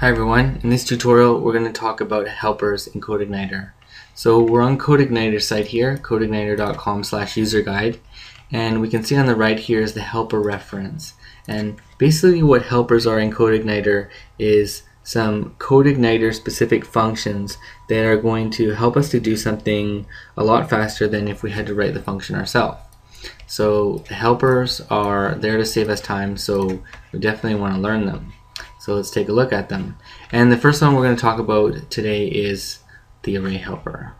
Hi everyone, in this tutorial we're going to talk about helpers in CodeIgniter. So we're on CodeIgniter site here, codeigniter.com slash user guide, and we can see on the right here is the helper reference. And basically what helpers are in CodeIgniter is some CodeIgniter specific functions that are going to help us to do something a lot faster than if we had to write the function ourselves. So helpers are there to save us time, so we definitely want to learn them. So let's take a look at them. And the first one we're going to talk about today is the array helper.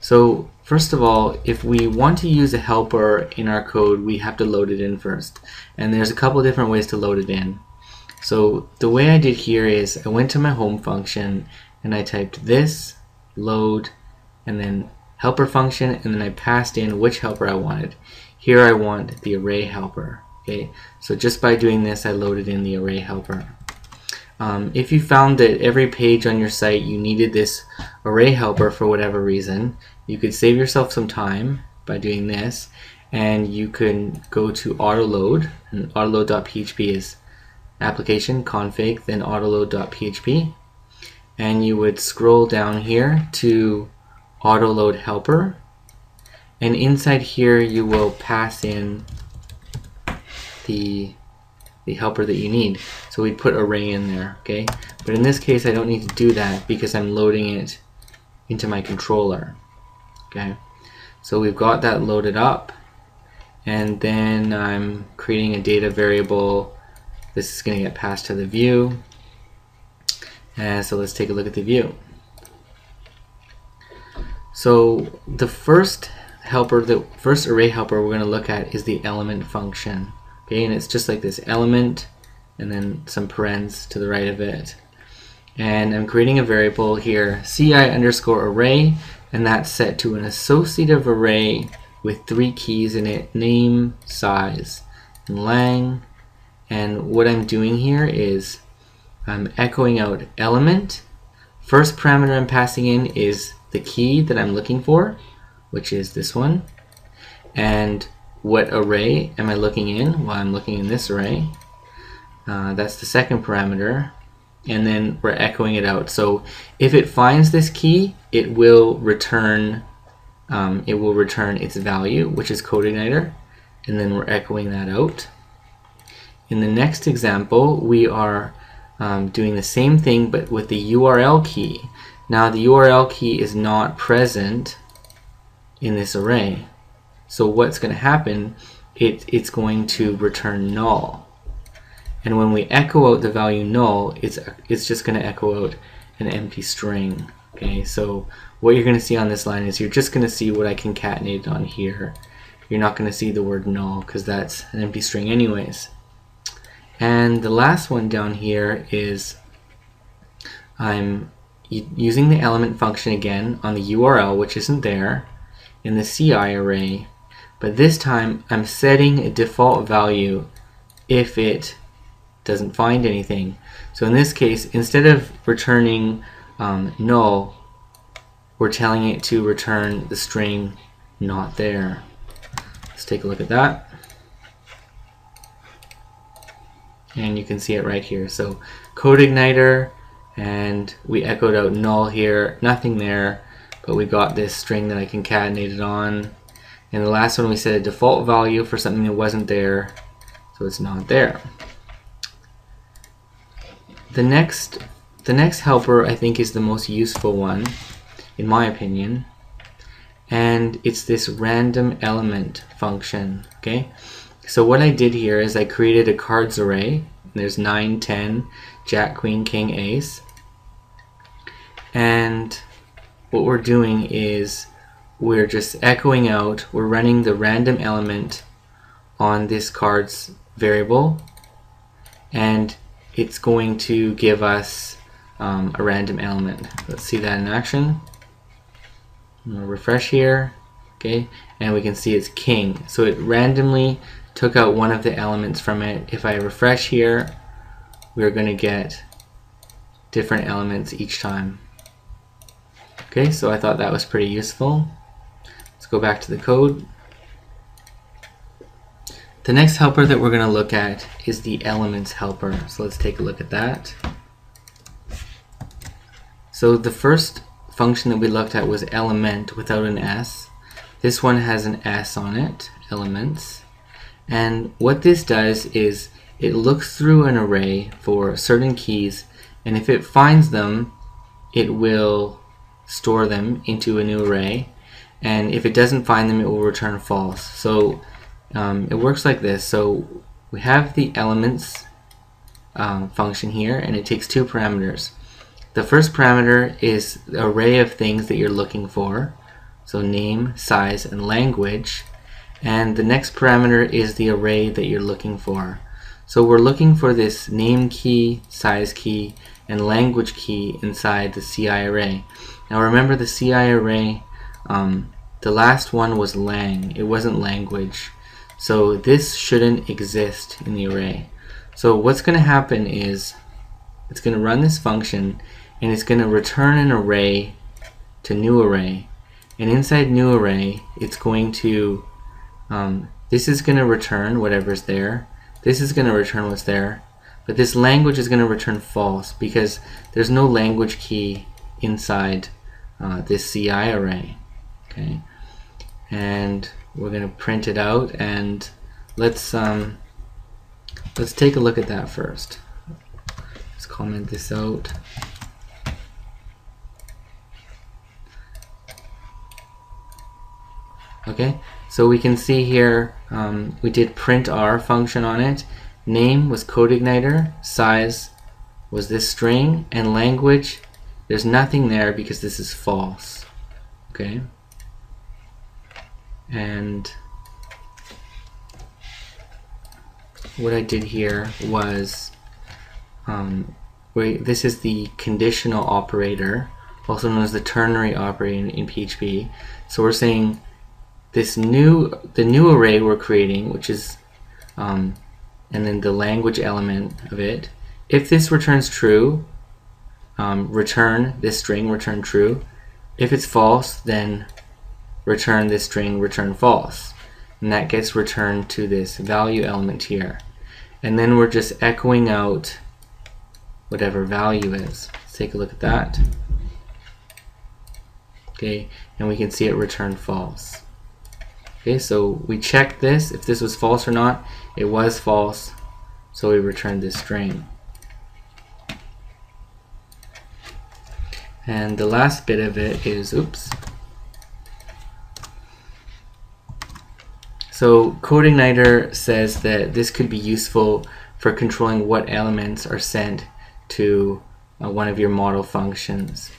So first of all, if we want to use a helper in our code, we have to load it in first. And there's a couple different ways to load it in. So the way I did here is I went to my home function and I typed this, load, and then helper function, and then I passed in which helper I wanted. Here I want the array helper. Okay, so just by doing this, I loaded in the array helper. Um, if you found that every page on your site you needed this array helper for whatever reason, you could save yourself some time by doing this, and you can go to autoload, and autoload.php is application config, then autoload.php, and you would scroll down here to autoload helper, and inside here you will pass in the the helper that you need. So we'd put array in there, okay? But in this case, I don't need to do that because I'm loading it into my controller, okay? So we've got that loaded up, and then I'm creating a data variable. This is going to get passed to the view. And so let's take a look at the view. So the first helper, the first array helper we're going to look at is the element function. Okay, and it's just like this element and then some parens to the right of it. And I'm creating a variable here, ci underscore array, and that's set to an associative array with three keys in it, name, size, and lang. And what I'm doing here is I'm echoing out element. First parameter I'm passing in is the key that I'm looking for, which is this one. And what array am I looking in? Well, I'm looking in this array. Uh, that's the second parameter. And then we're echoing it out. So if it finds this key, it will return um, it will return its value, which is CodeIgniter, and then we're echoing that out. In the next example, we are um, doing the same thing, but with the URL key. Now the URL key is not present in this array. So what's going to happen, it, it's going to return null. And when we echo out the value null, it's, it's just going to echo out an empty string. Okay, so what you're going to see on this line is you're just going to see what I concatenated on here. You're not going to see the word null because that's an empty string anyways. And the last one down here is I'm using the element function again on the URL, which isn't there, in the CI array, but this time I'm setting a default value if it doesn't find anything. So in this case, instead of returning um, null, we're telling it to return the string not there. Let's take a look at that. And you can see it right here. So CodeIgniter, and we echoed out null here, nothing there, but we got this string that I concatenated on. And the last one we set a default value for something that wasn't there, so it's not there. The next, the next helper I think is the most useful one, in my opinion, and it's this random element function. Okay, so what I did here is I created a cards array. There's 9, 10, Jack, Queen, King, Ace, and what we're doing is we're just echoing out, we're running the random element on this card's variable and it's going to give us um, a random element. Let's see that in action. refresh here, okay, and we can see it's king. So it randomly took out one of the elements from it. If I refresh here, we're going to get different elements each time. Okay, so I thought that was pretty useful go back to the code. The next helper that we're going to look at is the elements helper. So let's take a look at that. So the first function that we looked at was element without an s. This one has an s on it, elements. And what this does is it looks through an array for certain keys and if it finds them it will store them into a new array and if it doesn't find them it will return false. So um, it works like this. So we have the elements um, function here and it takes two parameters. The first parameter is the array of things that you're looking for. So name size and language. And the next parameter is the array that you're looking for. So we're looking for this name key, size key, and language key inside the CI array. Now remember the CI array, um, the last one was lang, it wasn't language. So this shouldn't exist in the array. So what's going to happen is it's going to run this function and it's going to return an array to new array. And inside new array, it's going to, um, this is going to return whatever's there this is going to return what's there. But this language is going to return false because there's no language key inside uh, this CI array. Okay, and we're going to print it out and let's um, let's take a look at that first. Let's comment this out. Okay, so we can see here um, we did print r function on it. Name was CodeIgniter, size was this string, and language, there's nothing there because this is false. Okay, and what I did here was um, this is the conditional operator, also known as the ternary operator in, in PHP. So we're saying this new the new array we're creating which is um, and then the language element of it if this returns true um, return this string return true if it's false then return this string return false and that gets returned to this value element here and then we're just echoing out whatever value is let's take a look at that okay and we can see it return false Okay, so we checked this, if this was false or not. It was false, so we returned this string. And the last bit of it is, oops. So CodeIgniter says that this could be useful for controlling what elements are sent to uh, one of your model functions.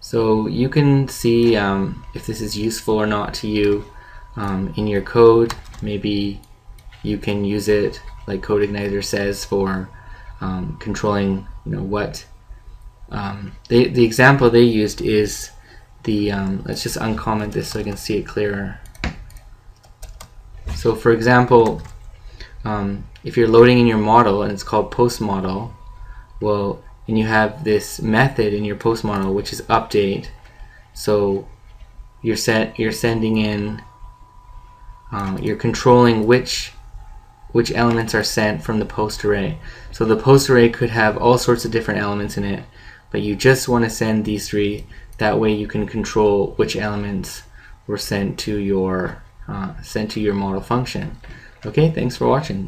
So you can see um, if this is useful or not to you um, in your code. Maybe you can use it like CodeIgniter says for um, controlling you know what um, they, the example they used is the um, let's just uncomment this so I can see it clearer. So for example, um, if you're loading in your model and it's called post model, well and you have this method in your post model which is update so you're set you're sending in um, you're controlling which which elements are sent from the post array. So the post array could have all sorts of different elements in it but you just want to send these three. That way you can control which elements were sent to your uh, sent to your model function. Okay thanks for watching